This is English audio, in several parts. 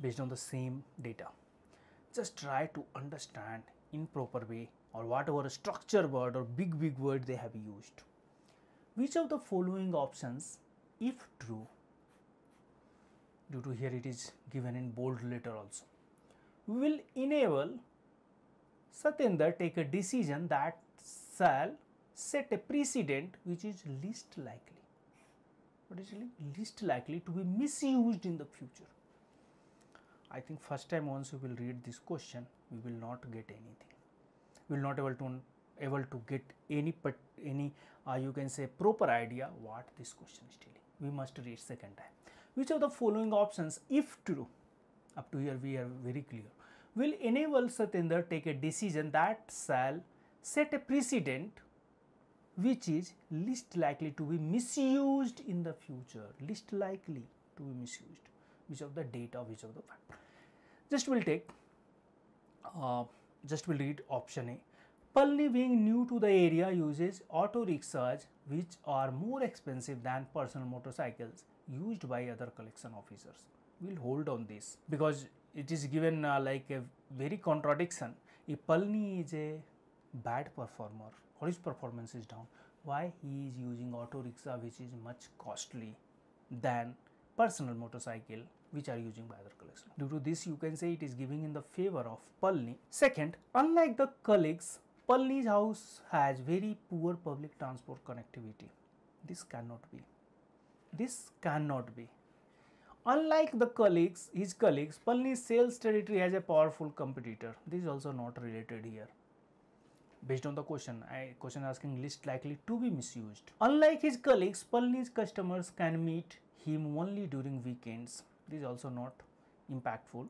based on the same data. Just try to understand in proper way or whatever structure word or big big word they have used. Which of the following options if true due to here it is given in bold letter also will enable Satyendra take a decision that shall set a precedent which is least likely. What is least likely to be misused in the future? I think first time once we will read this question, we will not get anything. We will not able to able to get any but any uh, you can say proper idea what this question is telling. We must read second time. Which of the following options, if true, up to here we are very clear, will enable Satyendra take a decision that shall set a precedent which is least likely to be misused in the future, least likely to be misused, which of the data, which of the fact. Just will take, uh, just will read option A. Palni being new to the area uses auto rickshaws which are more expensive than personal motorcycles used by other collection officers. We'll hold on this because it is given uh, like a very contradiction. If Palni is a bad performer or his performance is down why he is using auto rickshaw which is much costly than personal motorcycle which are using by other collection. Due to this you can say it is giving in the favor of Palni. Second, unlike the colleagues, Palni's house has very poor public transport connectivity. This cannot be. This cannot be. Unlike the colleagues, his colleagues, Palni's sales territory has a powerful competitor. This is also not related here based on the question I question asking least likely to be misused. Unlike his colleagues, Palni's customers can meet him only during weekends. This is also not impactful.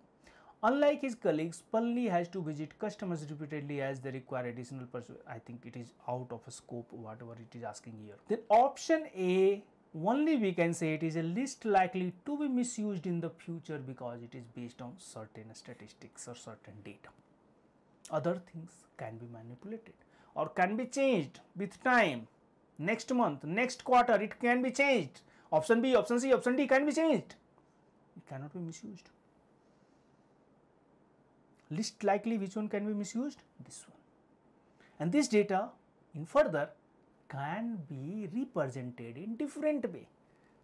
Unlike his colleagues, Palni has to visit customers repeatedly as they require additional pursuit. I think it is out of scope whatever it is asking here. Then option A only we can say it is a least likely to be misused in the future because it is based on certain statistics or certain data other things can be manipulated or can be changed with time. Next month next quarter it can be changed. Option b option c option d can be changed. It cannot be misused. Least likely which one can be misused? This one. And this data in further can be represented in different way.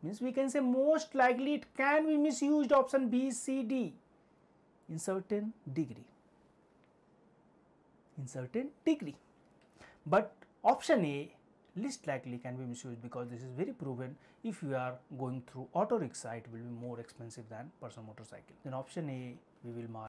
Means we can say most likely it can be misused option b c d in certain degree in certain degree. But option A least likely can be misused because this is very proven if you are going through auto rickshaw it will be more expensive than personal motorcycle. Then option A we will mark